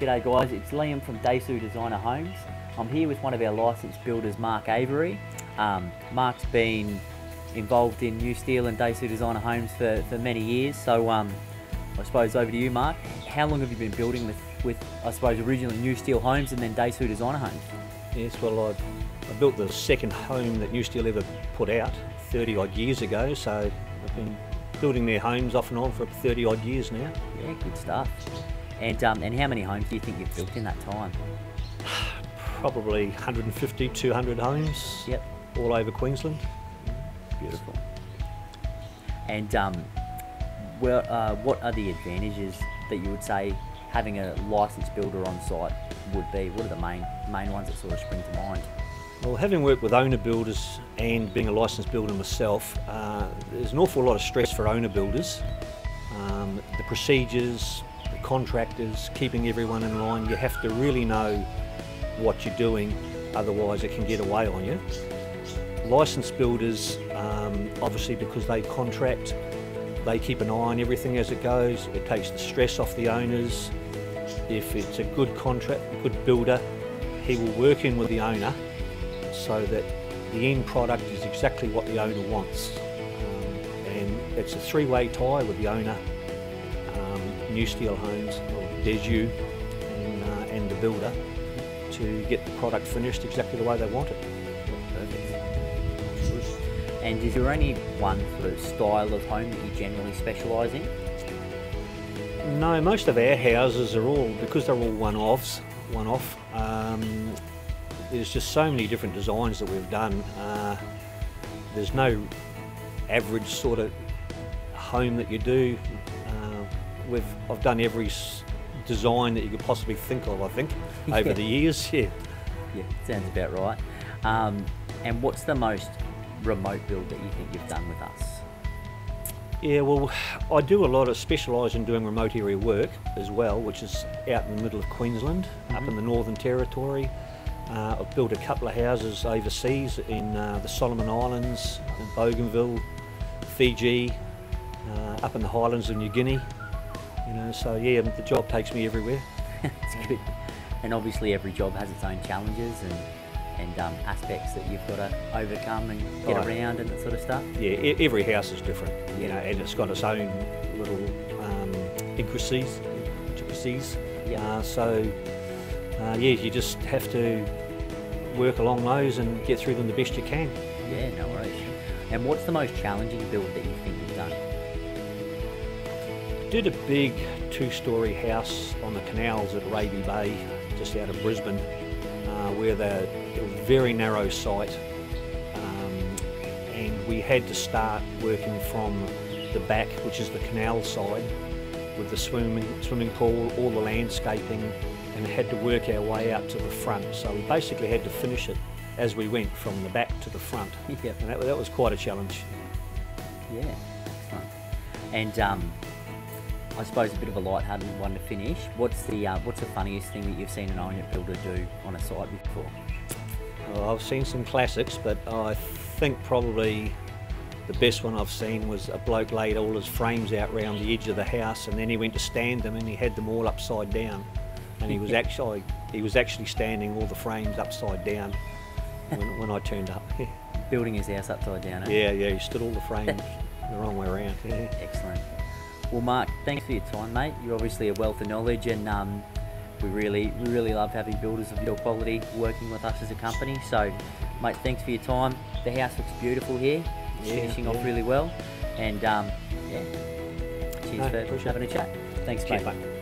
G'day guys, it's Liam from Desu Designer Homes. I'm here with one of our licensed builders, Marc Avery. Um, Marc's been involved in Nu Steel and Desu Designer Homes for, for many years, so um, I suppose over to you Marc. How long have you been building with, with I suppose originally Nu Steel Homes and then Daisu Designer Homes? Yes, well I, I built the second home that Nu Steel ever put out 30 odd years ago, so I've been building their homes off and on for 30 odd years now. Yeah, good stuff. And, um, and how many homes do you think you've built in that time? Probably 150, 200 homes. Yep. All over Queensland. Beautiful. And um, well, uh, what are the advantages that you would say having a licensed builder on site would be? What are the main main ones that sort of spring to mind? Well, having worked with owner builders and being a licensed builder myself, uh, there's an awful lot of stress for owner builders. Um, the procedures, contractors, keeping everyone in line, you have to really know what you're doing, otherwise it can get away on you. Licensed builders, um, obviously because they contract, they keep an eye on everything as it goes. It takes the stress off the owners. If it's a good contract, good builder, he will work in with the owner so that the end product is exactly what the owner wants. Um, and it's a three-way tie with the owner, um, Nu Steel Homes, or Desu, and, uh, and the builder to get the product finished exactly the way they want it. Perfect. And is there any one sort of style of home that you generally specialise in? No, most of our houses are all, because they're all one-offs, one-off, um, there's just so many different designs that we've done. Uh, there's no average sort of home that you do. We've I've done every design that you could possibly think of. I think over Yeah. the years. Yeah. Yeah, sounds about right. Um, and what's the most remote build that you think you've done with us? Yeah, well, I do a lot of specialise in doing remote area work as well, which is out in the middle of Queensland, up in the Northern Territory. Uh, I've built a couple of houses overseas in uh, the Solomon Islands, in Bougainville, Fiji, uh, up in the Highlands of New Guinea. You know, so yeah, the job takes me everywhere. it's good. And obviously, every job has its own challenges and and um, aspects that you've got to overcome and get Right. around and that sort of stuff. Yeah, e- every house is different, you know, and it's got its own little um, intricacies. intricacies. Yeah. Uh, so, uh, yeah, you just have to work along those and get through them the best you can. Yeah, no worries. And what's the most challenging build that you think you've done? We did a big two-storey house on the canals at Raby Bay, just out of Brisbane, uh, where the it was a very narrow site, um, and we had to start working from the back, which is the canal side, with the swimming swimming pool, all the landscaping, and had to work our way out to the front. So we basically had to finish it as we went from the back to the front, Yep. and that, that was quite a challenge. Yeah, excellent. And um, I suppose a bit of a light-hearted one to finish. What's the uh, what's the funniest thing that you've seen an owner builder do on a site before? Well, I've seen some classics, but I think probably the best one I've seen was a bloke laid all his frames out round the edge of the house, and then he went to stand them, and he had them all upside down, and he was actually he was actually standing all the frames upside down when, when I turned up. Building his house upside down. Eh? yeah, yeah, he stood all the frames the wrong way around. Yeah. Excellent. Well, Marc, thanks for your time, mate. You're obviously a wealth of knowledge, and um, we really, really love having builders of your quality working with us as a company. So, mate, thanks for your time. The house looks beautiful here. It's Yeah, finishing off really well, and um, yeah, cheers No, for having a chat. Thanks, Cheers, mate. mate.